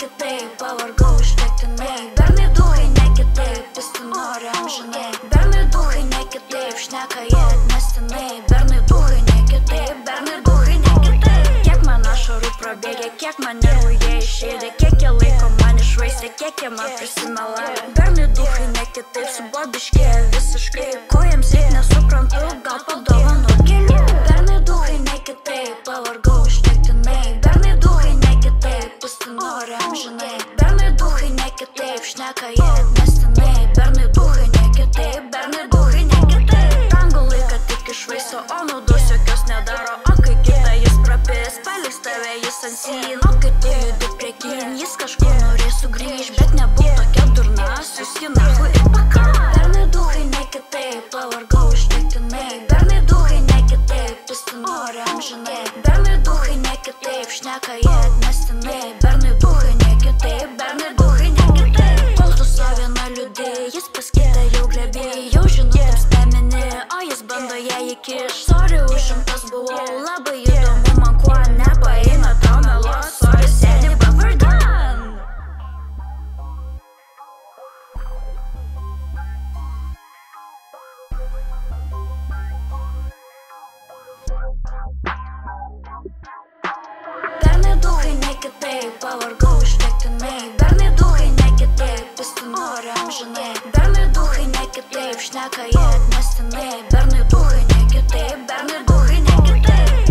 kitaip, pavargau užtektinai Bernai duhai ne kitaip, vis tu nori amžinai. Bernai duhai ne kitaip, šneka jie atmestinai Bernai duhai ne kitaip, bernai duhai ne kitaip Kiek man ašarų prabėgė, kiek man nervų jie išėdė Kiek jie laiko man išvaistė, kiek jie man prisimelavė Bernai duhai ne kitaip, subobiškė visiškai. Ko jiems reik nesuprantu, gal padovanot kelių Bernai duhai ne kitaip, pavargau nori amžinai Bernai duhai ne kitaip, šneka jie atmestinai Bernai duhai ne kitaip, bernai duhai ne kitaip Tango laiką tik išvaisto, o naudos jokios nedaro O kai kitą jis prapės, paliks tave jis ant sien O kai tu judi priekin, jis kažkur norės sugrįž Bet nebūk tokia durna, suski nahu ir paka Bernai duhai ne kitaip, pavargau užtektinai Bernai duhai ne kitaip, vis tu nori amžinai Bernai duhai ne kitaip, šneka jie atmestinai Pernai duhai nekitaip, pavargau ištektinai. Pernai duhai nekitaip, visų nori amžinai. Pernai duhai nekitaip, šneka jie atmestinai. Pernai duhai nekitaip, pernai duhai nekitaip.